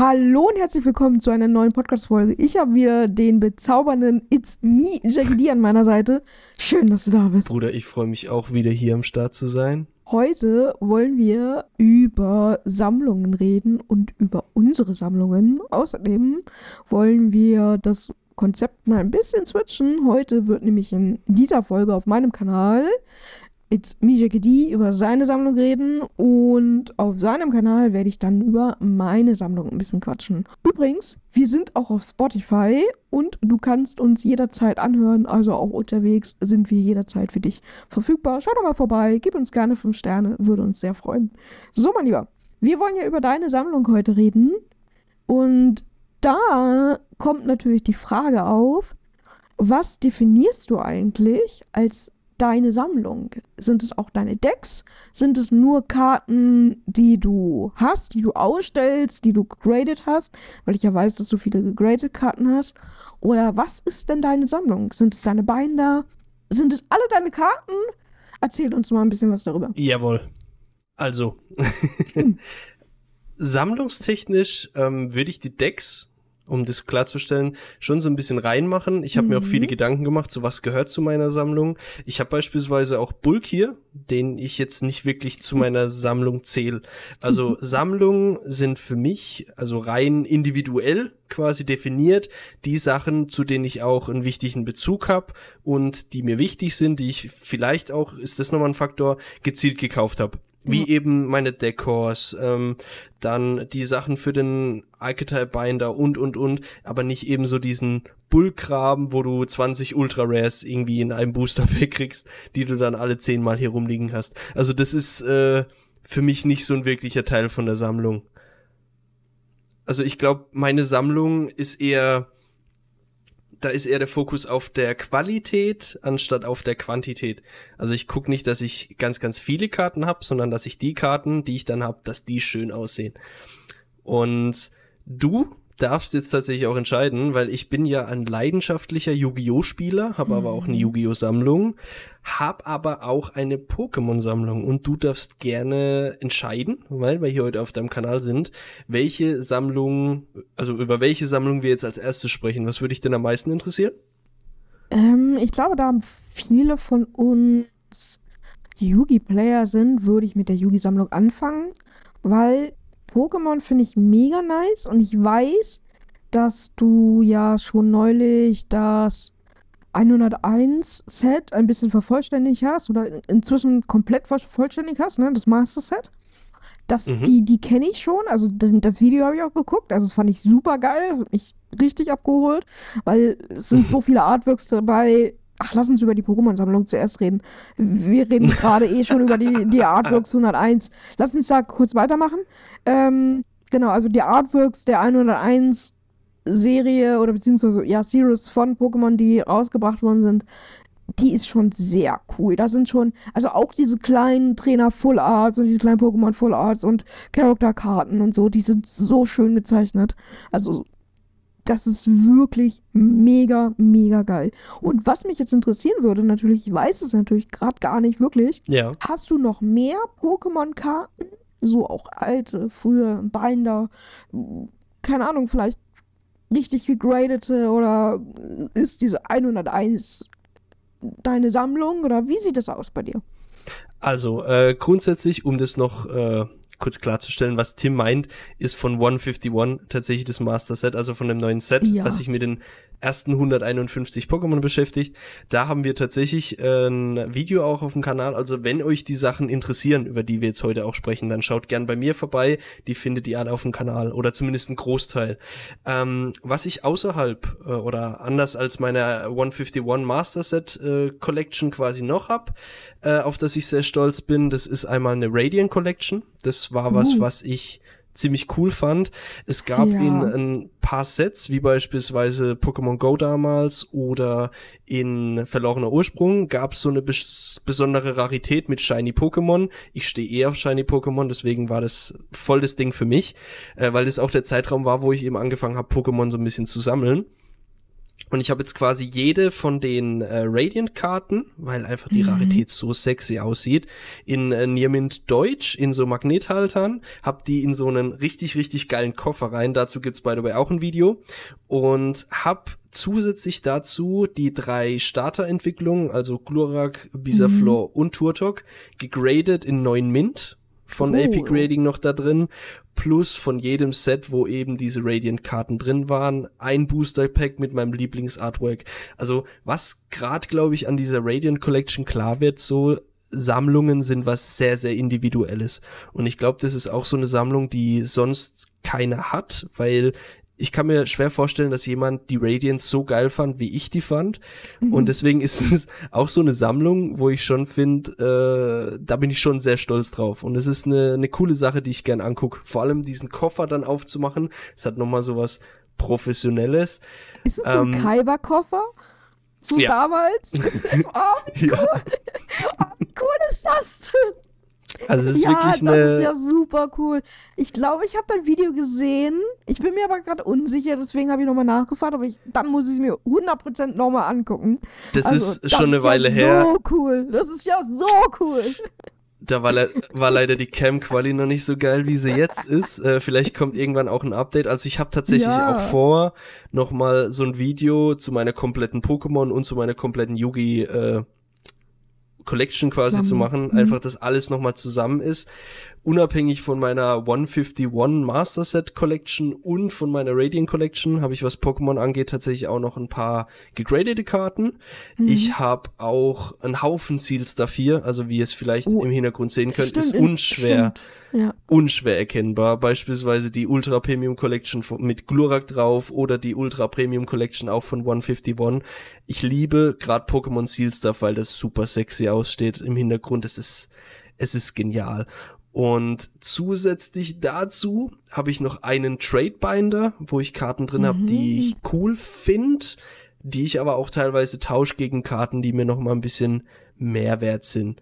Hallo und herzlich willkommen zu einer neuen Podcast-Folge. Ich habe wieder den bezaubernden It's Me, Jackie D an meiner Seite. Schön, dass du da bist. Bruder, ich freue mich auch wieder hier am Start zu sein. Heute wollen wir über Sammlungen reden und über unsere Sammlungen. Außerdem wollen wir das Konzept mal ein bisschen switchen. Heute wird nämlich in dieser Folge auf meinem Kanal It's Mijake D über seine Sammlung reden und auf seinem Kanal werde ich dann über meine Sammlung ein bisschen quatschen. Übrigens, wir sind auch auf Spotify und du kannst uns jederzeit anhören, also auch unterwegs sind wir jederzeit für dich verfügbar. Schau doch mal vorbei, gib uns gerne 5 Sterne, würde uns sehr freuen. So, mein Lieber, wir wollen ja über deine Sammlung heute reden und da kommt natürlich die Frage auf, was definierst du eigentlich als deine Sammlung? Sind es auch deine Decks? Sind es nur Karten, die du hast, die du ausstellst, die du gegradet hast? Weil ich ja weiß, dass du viele gegradete Karten hast. Oder was ist denn deine Sammlung? Sind es deine Binder? Sind es alle deine Karten? Erzähl uns mal ein bisschen was darüber. Jawohl. Also, sammlungstechnisch ähm, würde ich die Decks um das klarzustellen, schon so ein bisschen reinmachen. Ich habe mhm. mir auch viele mhm. Gedanken gemacht, so was gehört zu meiner Sammlung. Ich habe beispielsweise auch Bulk hier, den ich jetzt nicht wirklich zu meiner Sammlung zähle. Also Sammlungen sind für mich, also rein individuell quasi definiert, die Sachen, zu denen ich auch einen wichtigen Bezug habe und die mir wichtig sind, die ich vielleicht auch, ist das nochmal ein Faktor, gezielt gekauft habe wie eben meine Decors, ähm, dann die Sachen für den Archetype Binder und und und, aber nicht eben so diesen Bullgraben, wo du 20 Ultra Rares irgendwie in einem Booster wegkriegst, die du dann alle zehnmal hier rumliegen hast. Also das ist äh, für mich nicht so ein wirklicher Teil von der Sammlung. Also ich glaube, meine Sammlung ist eher da ist eher der Fokus auf der Qualität anstatt auf der Quantität. Also ich gucke nicht, dass ich ganz, ganz viele Karten habe, sondern dass ich die Karten, die ich dann habe, dass die schön aussehen. Und du darfst jetzt tatsächlich auch entscheiden, weil ich bin ja ein leidenschaftlicher Yu-Gi-Oh! Spieler, habe mhm. aber auch eine mhm. Yu-Gi-Oh! Sammlung, habe aber auch eine Pokémon-Sammlung und du darfst gerne entscheiden, weil wir hier heute auf deinem Kanal sind, welche Sammlung, also über welche Sammlung wir jetzt als erstes sprechen. Was würde dich denn am meisten interessieren? Ähm, ich glaube, da viele von uns Yugi-Player sind, würde ich mit der Yugi-Sammlung anfangen, weil Pokémon finde ich mega nice und ich weiß, dass du ja schon neulich das 101 Set ein bisschen vervollständigt hast oder inzwischen komplett vervollständigt hast, ne, das Master Set. Das, mhm. Die, die kenne ich schon, also das, das Video habe ich auch geguckt, also das fand ich super geil, hat mich richtig abgeholt, weil es sind so viele Artworks dabei, Ach, lass uns über die Pokémon-Sammlung zuerst reden. Wir reden gerade eh schon über die, die Artworks 101. Lass uns da kurz weitermachen. Ähm, genau, also die Artworks der 101 Serie oder beziehungsweise ja, Series von Pokémon, die rausgebracht worden sind, die ist schon sehr cool. Da sind schon, also auch diese kleinen Trainer Full Arts und diese kleinen Pokémon Full Arts und Charakterkarten und so, die sind so schön gezeichnet. Also das ist wirklich mega, mega geil. Und was mich jetzt interessieren würde, natürlich, ich weiß es natürlich gerade gar nicht wirklich. Ja. Hast du noch mehr Pokémon-Karten? So auch alte, frühe Binder, keine Ahnung, vielleicht richtig gegradete oder ist diese 101 deine Sammlung oder wie sieht das aus bei dir? Also, äh, grundsätzlich, um das noch äh, kurz klarzustellen, was Tim meint, ist von 151 tatsächlich das Master Set, also von dem neuen Set, ja. was sich mit den ersten 151 Pokémon beschäftigt. Da haben wir tatsächlich äh, ein Video auch auf dem Kanal. Also wenn euch die Sachen interessieren, über die wir jetzt heute auch sprechen, dann schaut gern bei mir vorbei. Die findet ihr alle auf dem Kanal oder zumindest ein Großteil. Ähm, was ich außerhalb äh, oder anders als meine 151 Master Set äh, Collection quasi noch hab, äh, auf das ich sehr stolz bin. Das ist einmal eine Radiant Collection. Das war was, uh. was ich ziemlich cool fand. Es gab ja. in ein paar Sets, wie beispielsweise Pokémon Go damals oder in Verlorener Ursprung, gab es so eine bes besondere Rarität mit Shiny Pokémon. Ich stehe eher auf Shiny Pokémon, deswegen war das voll das Ding für mich, äh, weil das auch der Zeitraum war, wo ich eben angefangen habe, Pokémon so ein bisschen zu sammeln. Und ich habe jetzt quasi jede von den äh, Radiant-Karten, weil einfach die Mhm. Rarität so sexy aussieht, in äh, Niermint Deutsch, in so Magnethaltern, hab die in so einen richtig, richtig geilen Koffer rein. Dazu gibt's by the way auch ein Video. Und hab zusätzlich dazu die drei Starterentwicklungen, also Glurak, Bisaflor und Turtok, gegradet in 9 Mint von Oh. AP Grading noch da drin, plus von jedem Set, wo eben diese Radiant-Karten drin waren, ein Booster-Pack mit meinem Lieblings-Artwork. Also was gerade, glaube ich, an dieser Radiant Collection klar wird, so Sammlungen sind was sehr, sehr Individuelles. Und ich glaube, das ist auch so eine Sammlung, die sonst keiner hat, weil ich kann mir schwer vorstellen, dass jemand die Radiance so geil fand, wie ich die fand. Und deswegen ist es auch so eine Sammlung, wo ich schon finde, äh, da bin ich schon sehr stolz drauf. Und es ist eine, eine coole Sache, die ich gern angucke. Vor allem diesen Koffer dann aufzumachen. Es hat nochmal so was Professionelles. Ist es so ein Ähm, Kaiba-Koffer? So ja. damals? oh, wie Ja. cool ist das denn? Also es ist ja, wirklich das ist ja eine. super cool. Ich glaube, ich habe dein Video gesehen. Ich bin mir aber gerade unsicher, deswegen habe ich nochmal nachgefragt. Aber ich, dann muss ich es mir 100% nochmal angucken. Das Also, ist schon eine ist Weile ja her. So cool. Das ist ja so cool. Da war, le war leider die Cam-Quali noch nicht so geil, wie sie jetzt ist. Äh, vielleicht kommt irgendwann auch ein Update. Also ich habe tatsächlich Ja. auch vor, nochmal so ein Video zu meiner kompletten Pokémon und zu meiner kompletten Yugi äh, Collection quasi zu Sammlung. machen. Mhm. Einfach, dass alles nochmal zusammen ist. Unabhängig von meiner 151 Master Set Collection und von meiner Radiant Collection habe ich, was Pokémon angeht, tatsächlich auch noch ein paar gegradete Karten. Mhm. Ich habe auch einen Haufen Seals dafür, also wie ihr es vielleicht Oh, im Hintergrund sehen könnt, Stimmt, ist unschwer, Stimmt. Ja. unschwer erkennbar. Beispielsweise die Ultra Premium Collection mit Glurak drauf oder die Ultra Premium Collection auch von 151. Ich liebe gerade Pokémon Seal Stuff, weil das super sexy aussteht im Hintergrund. Es ist, es ist genial. Und zusätzlich dazu habe ich noch einen Trade Binder, wo ich Karten drin habe, die ich cool finde, die ich aber auch teilweise tausche gegen Karten, die mir noch mal ein bisschen mehr wert sind.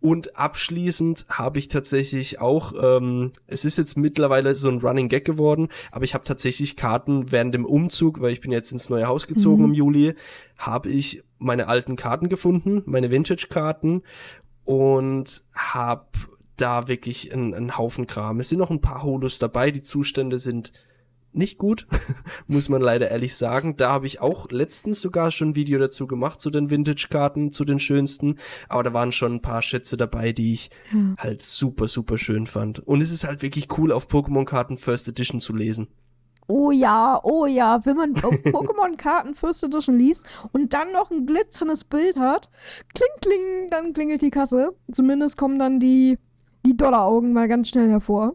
Und abschließend habe ich tatsächlich auch, ähm, es ist jetzt mittlerweile so ein Running Gag geworden, aber ich habe tatsächlich Karten während dem Umzug, weil ich bin jetzt ins neue Haus gezogen Mhm. im Juli, habe ich meine alten Karten gefunden, meine Vintage-Karten und habe da wirklich einen, einen Haufen Kram. Es sind noch ein paar Holos dabei, die Zustände sind nicht gut, muss man leider ehrlich sagen. Da habe ich auch letztens sogar schon ein Video dazu gemacht, zu den Vintage-Karten, zu den schönsten. Aber da waren schon ein paar Schätze dabei, die ich Ja. halt super, super schön fand. Und es ist halt wirklich cool, auf Pokémon-Karten First Edition zu lesen. Oh ja, oh ja, wenn man auf Pokémon-Karten First Edition liest und dann noch ein glitzerndes Bild hat, kling, kling, dann klingelt die Kasse. Zumindest kommen dann die, die Dollaraugen mal ganz schnell hervor.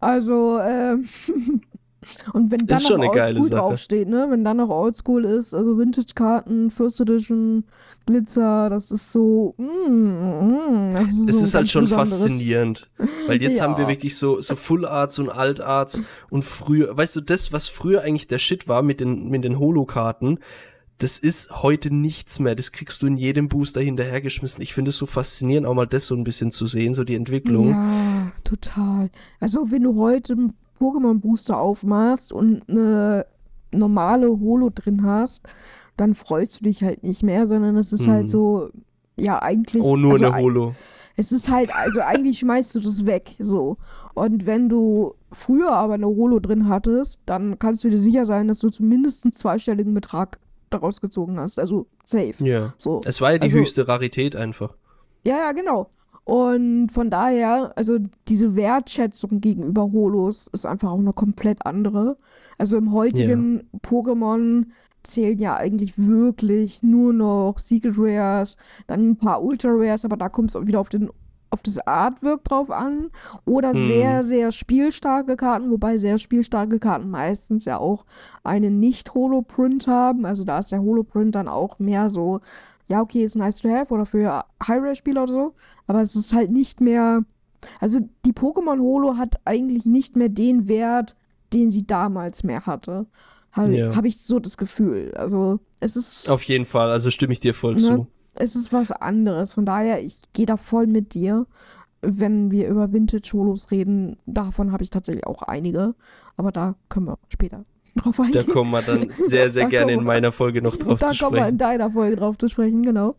Also, ähm, und wenn dann Ist noch Oldschool draufsteht, ne? Wenn dann noch Oldschool ist, also Vintage-Karten, First Edition, Glitzer, das ist so, mm, mm, das ist Es so ist halt schon Besonderes. faszinierend. Weil jetzt Ja. haben wir wirklich so, so Full Arts und Alt Arts und früher, weißt du, das, was früher eigentlich der Shit war mit den, mit den Holo-Karten, das ist heute nichts mehr. Das kriegst du in jedem Booster hinterhergeschmissen. Ich finde es so faszinierend, auch mal das so ein bisschen zu sehen, so die Entwicklung. Ja, total. Also wenn du heute einen Pokémon-Booster aufmachst und eine normale Holo drin hast, dann freust du dich halt nicht mehr, sondern es ist Mhm. halt so, ja, eigentlich. Oh, nur also eine ei- Holo. Es ist halt, also eigentlich schmeißt du das weg, so. Und wenn du früher aber eine Holo drin hattest, dann kannst du dir sicher sein, dass du zumindest einen zweistelligen Betrag daraus gezogen hast. Also safe. Ja. So. Es war ja die Also- höchste Rarität einfach. Ja, ja, genau. Und von daher, also diese Wertschätzung gegenüber Holos ist einfach auch eine komplett andere. Also im heutigen Pokémon zählen ja eigentlich wirklich nur noch Secret Rares, dann ein paar Ultra Rares, aber da kommt es wieder auf den auf das Artwork drauf an oder Hm. sehr, sehr spielstarke Karten, wobei sehr spielstarke Karten meistens ja auch einen Nicht-Holo-Print haben. Also da ist der Holo-Print dann auch mehr so, ja, okay, ist nice to have oder für High-Rare-Spieler oder so, aber es ist halt nicht mehr, also die Pokémon Holo hat eigentlich nicht mehr den Wert, den sie damals mehr hatte. Habe Ja. hab ich so das Gefühl. Also es ist, Auf jeden Fall, also stimme ich dir voll Ne? zu. Es ist was anderes. Von daher, ich gehe da voll mit dir. Wenn wir über Vintage-Holos reden, davon habe ich tatsächlich auch einige. Aber da können wir später drauf eingehen. Da kommen wir dann sehr, sehr gerne in meiner Folge noch drauf da zu sprechen. Da kommen wir in deiner Folge drauf zu sprechen, genau.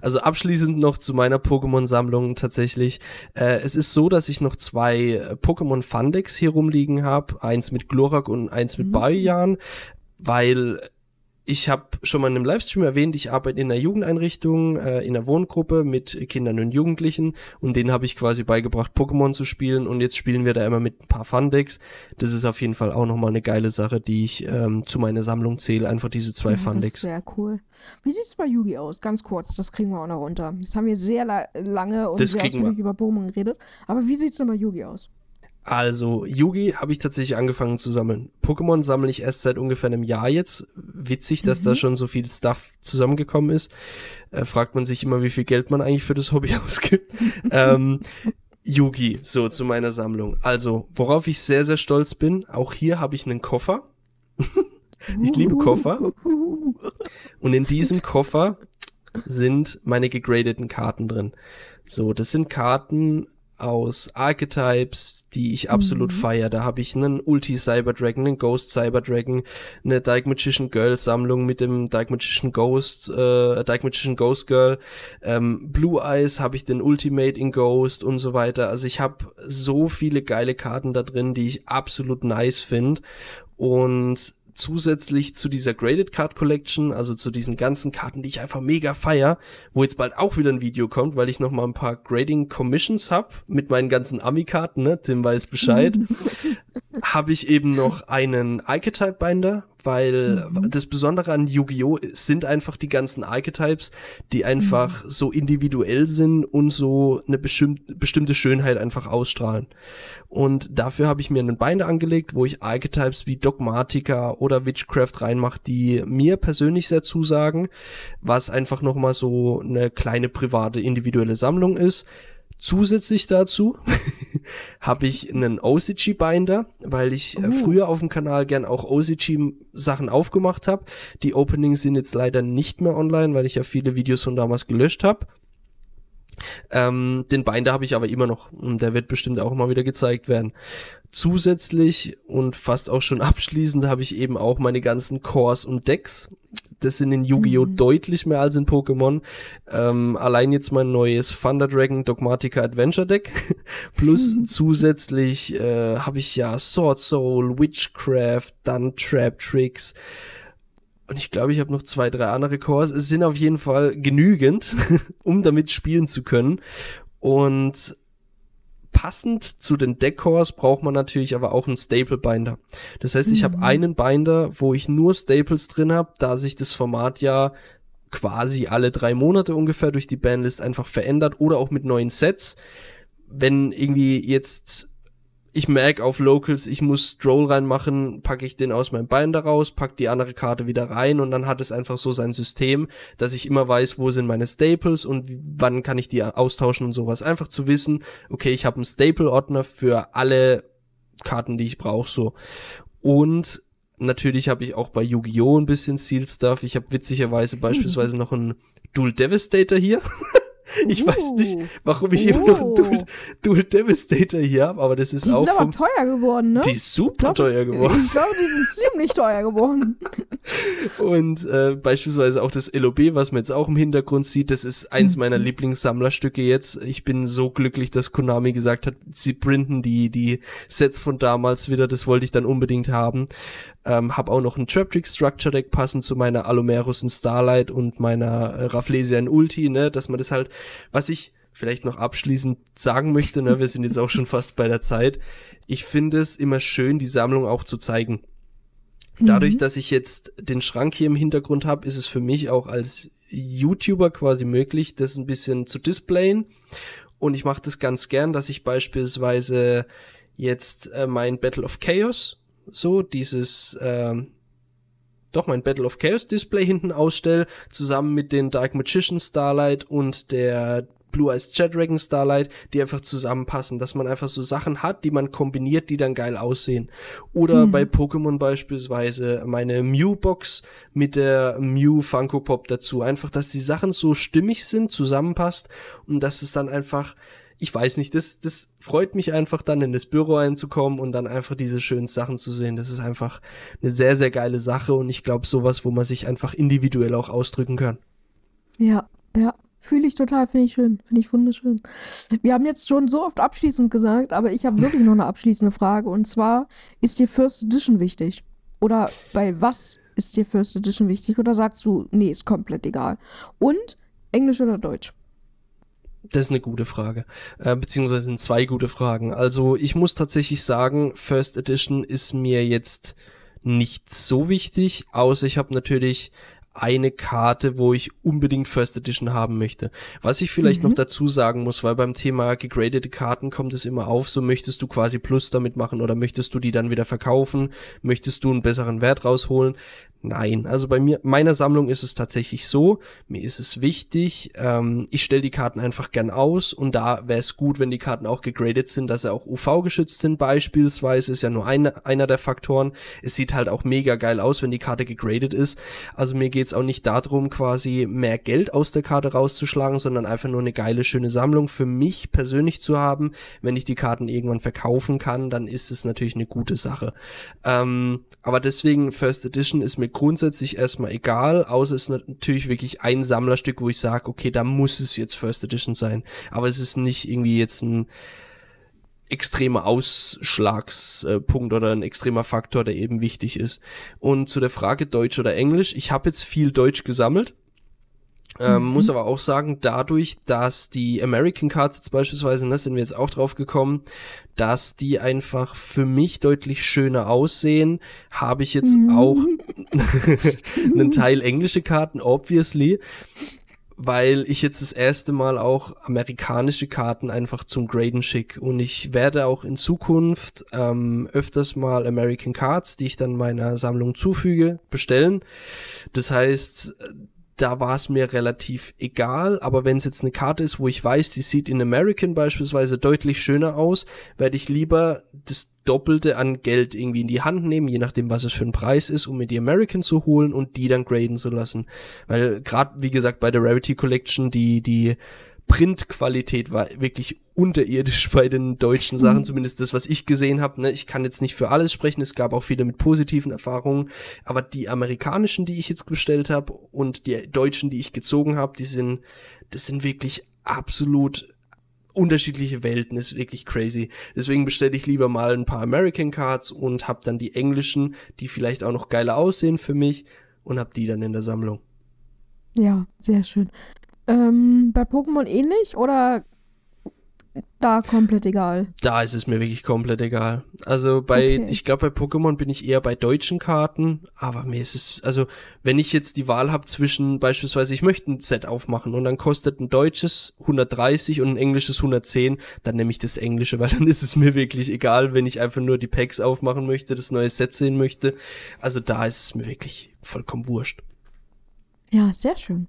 Also abschließend noch zu meiner Pokémon-Sammlung tatsächlich. Äh, es ist so, dass ich noch zwei äh, Pokémon Fundex hier rumliegen habe. Eins mit Glurak und eins mit mhm. Baoyan, weil ich habe schon mal in einem Livestream erwähnt, ich arbeite in einer Jugendeinrichtung, äh, in einer Wohngruppe mit Kindern und Jugendlichen und denen habe ich quasi beigebracht, Pokémon zu spielen und jetzt spielen wir da immer mit ein paar Fun-Decks. Das ist auf jeden Fall auch nochmal eine geile Sache, die ich ähm, zu meiner Sammlung zähle, einfach diese zwei ja, Fun-Decks. Sehr cool. Wie sieht's bei Yugi aus? Ganz kurz, das kriegen wir auch noch runter. Jetzt haben wir sehr la lange und das sehr ausführlich über Pokémon geredet, aber wie sieht's denn bei Yugi aus? Also, Yugi habe ich tatsächlich angefangen zu sammeln. Pokémon sammle ich erst seit ungefähr einem Jahr jetzt. Witzig, dass mhm. da schon so viel Stuff zusammengekommen ist. Äh, fragt man sich immer, wie viel Geld man eigentlich für das Hobby ausgibt. ähm, Yugi, so zu meiner Sammlung. Also, worauf ich sehr, sehr stolz bin, auch hier habe ich einen Koffer. ich liebe Koffer. Und in diesem Koffer sind meine gegradeten Karten drin. So, das sind Karten aus Archetypes, die ich absolut mhm. feiere. Da habe ich einen Ulti Cyber Dragon, einen Ghost Cyber Dragon, eine Dark Magician Girl Sammlung mit dem Dark Magician Ghost, äh, Dark Magician Ghost Girl, ähm, Blue Eyes habe ich den Ultimate in Ghost und so weiter. Also ich habe so viele geile Karten da drin, die ich absolut nice finde und zusätzlich zu dieser Graded Card Collection, also zu diesen ganzen Karten, die ich einfach mega feier, wo jetzt bald auch wieder ein Video kommt, weil ich noch mal ein paar Grading Commissions hab mit meinen ganzen Ami-Karten, ne? Tim weiß Bescheid. habe ich eben noch einen Archetype Binder, weil mhm. das Besondere an Yu-Gi-Oh! sind einfach die ganzen Archetypes, die einfach mhm. so individuell sind und so eine bestimmte, bestimmte Schönheit einfach ausstrahlen. Und dafür habe ich mir einen Binder angelegt, wo ich Archetypes wie Dogmatica oder Witchcraft reinmache, die mir persönlich sehr zusagen, was einfach nochmal so eine kleine private individuelle Sammlung ist. Zusätzlich dazu habe ich einen OCG-Binder, weil ich oh. früher auf dem Kanal gern auch OCG-Sachen aufgemacht habe. Die Openings sind jetzt leider nicht mehr online, weil ich ja viele Videos von damals gelöscht habe. Ähm, den Binder habe ich aber immer noch und der wird bestimmt auch mal wieder gezeigt werden. Zusätzlich und fast auch schon abschließend habe ich eben auch meine ganzen Cores und Decks. Das sind in Yu-Gi-Oh! Mhm. deutlich mehr als in Pokémon. Ähm, allein jetzt mein neues Thunder Dragon Dogmatica Adventure Deck. Plus mhm. zusätzlich äh, habe ich ja Sword Soul, Witchcraft, dann Trap Tricks. Und ich glaube, ich habe noch zwei, drei andere Cores. Es sind auf jeden Fall genügend, um damit spielen zu können. Und passend zu den Decors braucht man natürlich aber auch einen Staple Binder. Das heißt, ich mhm. habe einen Binder, wo ich nur Staples drin habe, da sich das Format ja quasi alle drei Monate ungefähr durch die Bandlist einfach verändert oder auch mit neuen Sets. Wenn irgendwie jetzt ich merke auf Locals, ich muss Stroll reinmachen, packe ich den aus meinem Binder raus, pack die andere Karte wieder rein und dann hat es einfach so sein System, dass ich immer weiß, wo sind meine Staples und wann kann ich die austauschen und sowas. Einfach zu wissen, okay, ich habe einen Staple-Ordner für alle Karten, die ich brauche, so. Und natürlich habe ich auch bei Yu-Gi-Oh! ein bisschen Seal-Stuff. Ich habe witzigerweise beispielsweise noch einen Dual Devastator hier. Ich uh. weiß nicht, uh. warum ich uh. immer noch einen Dual, uh. Dual Devastator hier habe, aber das ist die auch. Die sind aber teuer geworden, ne? Die ist super glaub, teuer geworden. Ich glaube, die sind ziemlich teuer geworden. Und äh, beispielsweise auch das LOB, was man jetzt auch im Hintergrund sieht, das ist eins mhm. meiner Lieblingssammlerstücke jetzt. Ich bin so glücklich, dass Konami gesagt hat, sie printen die, die Sets von damals wieder, das wollte ich dann unbedingt haben. Ähm, hab auch noch ein Traptrick Structure Deck passend zu meiner Alumerus in Starlight und meiner äh, Rafflesia in Ulti, ne, dass man das halt, was ich vielleicht noch abschließend sagen möchte, ne, wir sind jetzt auch schon fast bei der Zeit. Ich finde es immer schön, die Sammlung auch zu zeigen. Dadurch, mhm. dass ich jetzt den Schrank hier im Hintergrund habe, ist es für mich auch als YouTuber quasi möglich, das ein bisschen zu displayen. Und ich mache das ganz gern, dass ich beispielsweise jetzt äh, mein Battle of Chaos so dieses ähm, doch mein Battle of Chaos Display hinten ausstelle, zusammen mit den Dark Magician Starlight und der Blue Eyes Jet Dragon Starlight, die einfach zusammenpassen, dass man einfach so Sachen hat, die man kombiniert, die dann geil aussehen. Oder mhm. bei Pokémon beispielsweise meine Mew Box mit der Mew Funko Pop dazu. Einfach, dass die Sachen so stimmig sind, zusammenpasst und dass es dann einfach ich weiß nicht, das, das freut mich einfach dann in das Büro einzukommen und dann einfach diese schönen Sachen zu sehen. Das ist einfach eine sehr, sehr geile Sache und ich glaube sowas, wo man sich einfach individuell auch ausdrücken kann. Ja, ja. Fühle ich total, finde ich schön, finde ich wunderschön. Wir haben jetzt schon so oft abschließend gesagt, aber ich habe wirklich noch eine abschließende Frage. Und zwar, ist dir First Edition wichtig? Oder bei was ist dir First Edition wichtig? Oder sagst du, nee, ist komplett egal? Und Englisch oder Deutsch? Das ist eine gute Frage. Äh, beziehungsweise sind zwei gute Fragen. Also ich muss tatsächlich sagen, First Edition ist mir jetzt nicht so wichtig, außer ich habe natürlich eine Karte, wo ich unbedingt First Edition haben möchte. Was ich vielleicht mhm. noch dazu sagen muss, weil beim Thema gegradete Karten kommt es immer auf, so möchtest du quasi Plus damit machen oder möchtest du die dann wieder verkaufen, möchtest du einen besseren Wert rausholen. Nein, also bei mir, meiner Sammlung ist es tatsächlich so, mir ist es wichtig, ähm, ich stelle die Karten einfach gern aus und da wäre es gut, wenn die Karten auch gegradet sind, dass sie auch UV-geschützt sind beispielsweise, ist ja nur eine, einer der Faktoren. Es sieht halt auch mega geil aus, wenn die Karte gegradet ist. Also mir geht's auch nicht darum, quasi mehr Geld aus der Karte rauszuschlagen, sondern einfach nur eine geile, schöne Sammlung für mich persönlich zu haben. Wenn ich die Karten irgendwann verkaufen kann, dann ist es natürlich eine gute Sache. Ähm, aber deswegen First Edition ist mir grundsätzlich erstmal egal, außer es ist natürlich wirklich ein Sammlerstück, wo ich sage, okay, da muss es jetzt First Edition sein. Aber es ist nicht irgendwie jetzt ein extremer Ausschlagspunkt oder ein extremer Faktor, der eben wichtig ist. Und zu der Frage Deutsch oder Englisch, ich habe jetzt viel Deutsch gesammelt. Ähm, mhm. Muss aber auch sagen, dadurch, dass die American Cards jetzt beispielsweise, da sind wir jetzt auch drauf gekommen, dass die einfach für mich deutlich schöner aussehen, habe ich jetzt mhm. auch einen Teil englische Karten, obviously, weil ich jetzt das erste Mal auch amerikanische Karten einfach zum Graden schick und ich werde auch in Zukunft ähm, öfters mal American Cards, die ich dann meiner Sammlung zufüge, bestellen. Das heißt, da war es mir relativ egal, aber wenn es jetzt eine Karte ist, wo ich weiß, die sieht in American beispielsweise deutlich schöner aus, werde ich lieber das Doppelte an Geld irgendwie in die Hand nehmen, je nachdem, was es für ein Preis ist, um mir die American zu holen und die dann graden zu lassen. Weil gerade, wie gesagt, bei der Rarity Collection, die, die Printqualität war wirklich unterirdisch bei den deutschen Sachen, mhm. zumindest das, was ich gesehen habe. Ne? Ich kann jetzt nicht für alles sprechen, es gab auch viele mit positiven Erfahrungen, aber die amerikanischen, die ich jetzt bestellt habe und die deutschen, die ich gezogen habe, die sind, das sind wirklich absolut unterschiedliche Welten, ist wirklich crazy. Deswegen bestelle ich lieber mal ein paar American Cards und habe dann die englischen, die vielleicht auch noch geiler aussehen für mich und habe die dann in der Sammlung. Ja, sehr schön. Ähm, bei Pokémon ähnlich oder da komplett egal? Da ist es mir wirklich komplett egal. Also bei, okay. ich glaube, bei Pokémon bin ich eher bei deutschen Karten, aber mir ist es, also wenn ich jetzt die Wahl habe zwischen beispielsweise, ich möchte ein Set aufmachen und dann kostet ein deutsches 130 und ein englisches 110, dann nehme ich das englische, weil dann ist es mir wirklich egal, wenn ich einfach nur die Packs aufmachen möchte, das neue Set sehen möchte. Also da ist es mir wirklich vollkommen wurscht. Ja, sehr schön.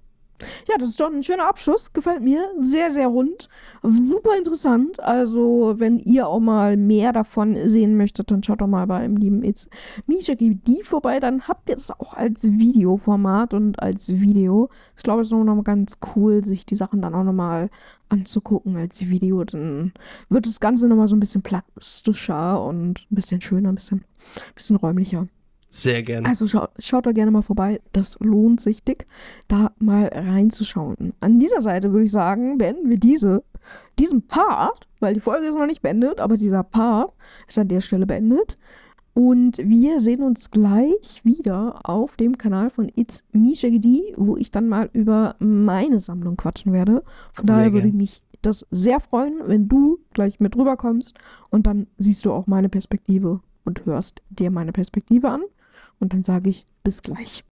Ja, das ist doch ein schöner Abschluss. Gefällt mir. Sehr, sehr rund. Super interessant. Also, wenn ihr auch mal mehr davon sehen möchtet, dann schaut doch mal beim lieben It's Misha GD vorbei. Dann habt ihr es auch als Videoformat und als Video. Ich glaube, es ist noch mal ganz cool, sich die Sachen dann auch noch mal anzugucken als Video. Dann wird das Ganze noch mal so ein bisschen plastischer und ein bisschen schöner, ein bisschen, ein bisschen räumlicher. Sehr gerne. Also schaut, schaut da gerne mal vorbei. Das lohnt sich dick, da mal reinzuschauen. An dieser Seite würde ich sagen, beenden wir diese, diesen Part, weil die Folge ist noch nicht beendet, aber dieser Part ist an der Stelle beendet. Und wir sehen uns gleich wieder auf dem Kanal von It's Misha Gedi, wo ich dann mal über meine Sammlung quatschen werde. Von daher würde ich mich das sehr freuen, wenn du gleich mit rüberkommst und dann siehst du auch meine Perspektive und hörst dir meine Perspektive an. Und dann sage ich bis gleich.